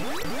What?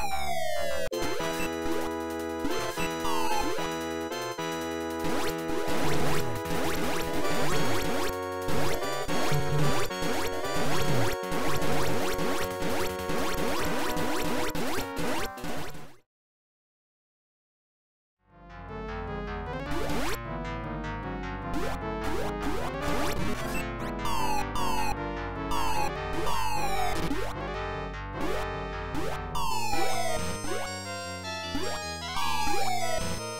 Yeah!